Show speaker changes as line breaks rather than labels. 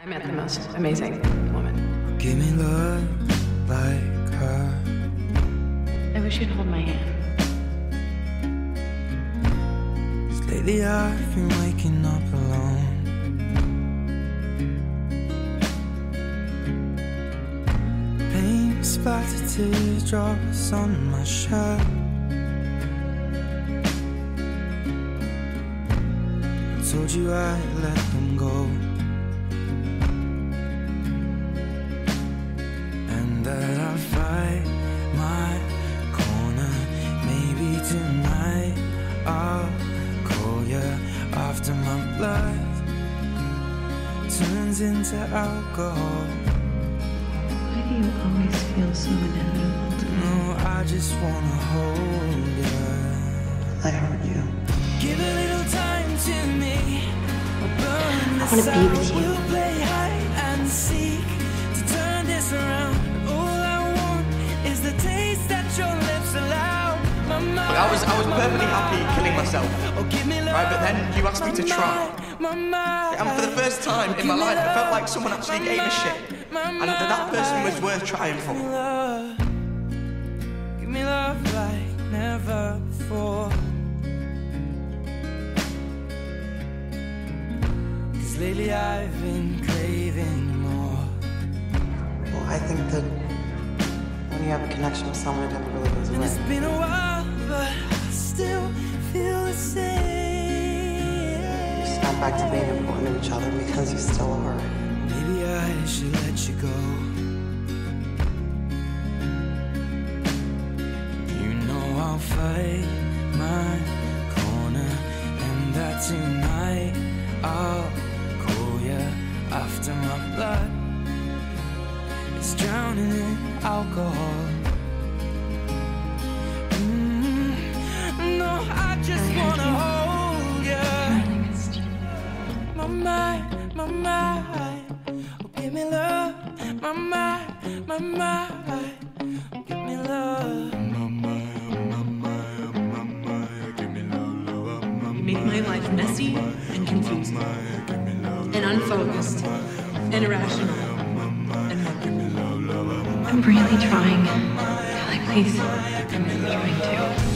I met the most amazing woman.
Give me love like her.
I wish you'd hold my hand.
'Cause lately I've been waking up alone. Paint splattered teardrops on my shirt. I told you I'd let them go. That I'll fight my corner. Maybe tonight I'll call you after my blood turns into alcohol.
Why do you always feel so inevitable to me?
No, I just wanna hold you.
I hurt you.
Give a little time to me. I'll burn
I wanna be with
out.
you.
Is the taste that your lips allow. Mind,
I was I was perfectly happy killing myself,
oh, give me love.
right? But then you asked me to try, and for the first time in my life, I felt like someone actually gave a shit, and that that person was worth trying for.
Give me love like never before. Cause lately I've been craving more.
Well, I think that when you have a connection with someone, it never really goes
And it's been a while, but I still feel the same.
You snap back to being important to each other because you still are.
Maybe I should let you go. You know I'll fight my corner, and that tonight I'll call you after my blood. It's drowning in alcohol. Mm, no, I just wanna hold you. My mind, my mind. Oh, give me love. My mind, my mind. Oh, give me love.
You make my life messy and confusing, and unfocused, and irrational, and wonderful.
I'm really trying. Like, please. I'm really trying to.